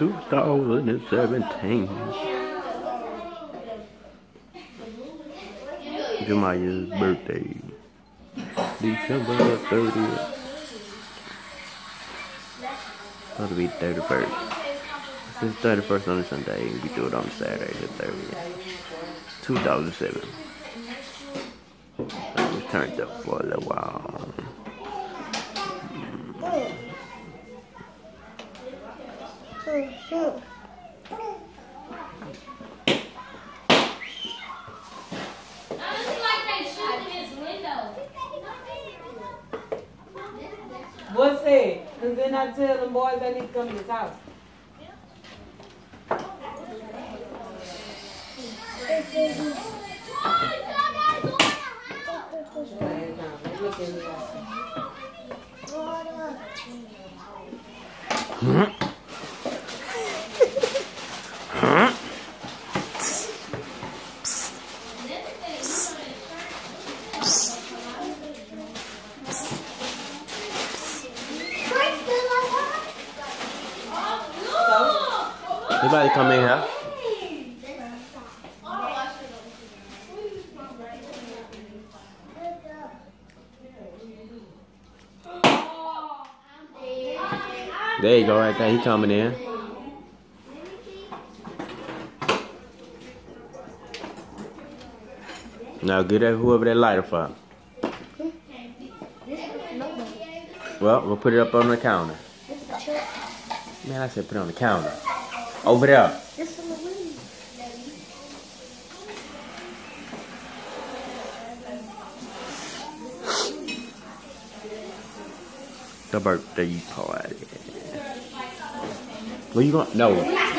2017. Jemiah's birthday. December 30th. Supposed to be 31st. Since 31st on Sunday, we do it on Saturday the 30th. 2007. I was turned up for a little while. What's that? Because then I tell them boys they need to come to this house. Anybody come in here? There you go, right there. He coming in. Now get that whoever that lighter for. Well, we'll put it up on the counter. Man, I said put it on the counter. Over there. The birthday party. Where you going? No.